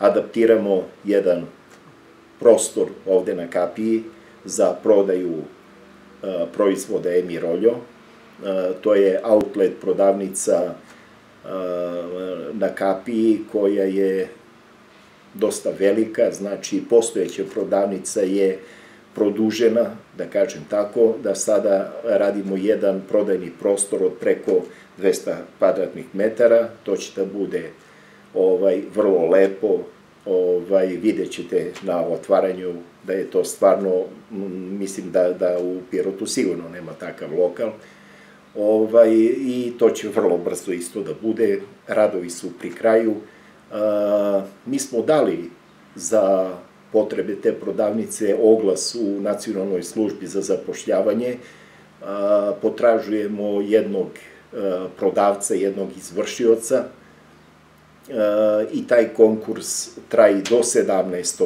adaptiramo jedan prostor ovde na kapiji za prodaju e, proizvoda Emi Roljo. E, to je outlet prodavnica e, na kapiji koja je dosta velika, znači postojeća prodavnica je produžena, da kažem tako, da sada radimo jedan prodajni prostor od preko 200 kvadratnih metara, to će da bude ovaj, vrlo lepo, ovaj, vidjet ćete na otvaranju da je to stvarno, mislim da, da u Pirotu sigurno nema takav lokal, ovaj, i to će vrlo brzo isto da bude, radovi su pri kraju. A, mi smo dali za potrebe te prodavnice oglas u nacionalnoj službi za zapošljavanje, potražujemo jednog prodavca, jednog izvršioca, i taj konkurs traji do 17